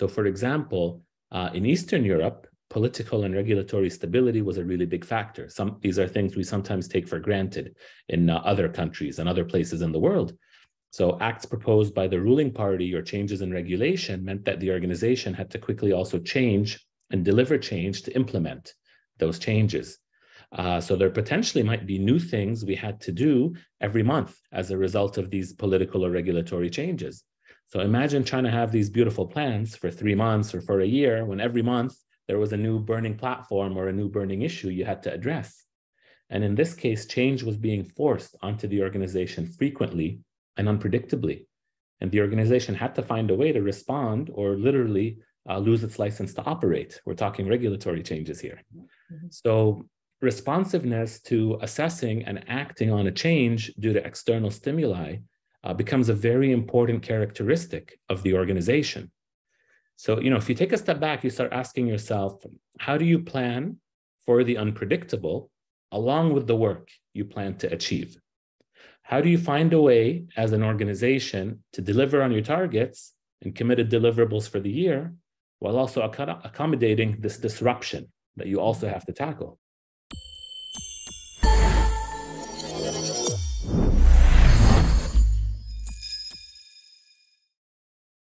So, for example, uh, in Eastern Europe, political and regulatory stability was a really big factor. Some these are things we sometimes take for granted in uh, other countries and other places in the world. So acts proposed by the ruling party or changes in regulation meant that the organization had to quickly also change and deliver change to implement those changes. Uh, so there potentially might be new things we had to do every month as a result of these political or regulatory changes. So imagine trying to have these beautiful plans for three months or for a year when every month there was a new burning platform or a new burning issue you had to address. And in this case, change was being forced onto the organization frequently and unpredictably. And the organization had to find a way to respond or literally uh, lose its license to operate. We're talking regulatory changes here. Mm-hmm. So, responsiveness to assessing and acting on a change due to external stimuli uh, becomes a very important characteristic of the organization. So, you know, if you take a step back, you start asking yourself, how do you plan for the unpredictable along with the work you plan to achieve? How do you find a way as an organization to deliver on your targets and committed deliverables for the year while also accommodating this disruption that you also have to tackle?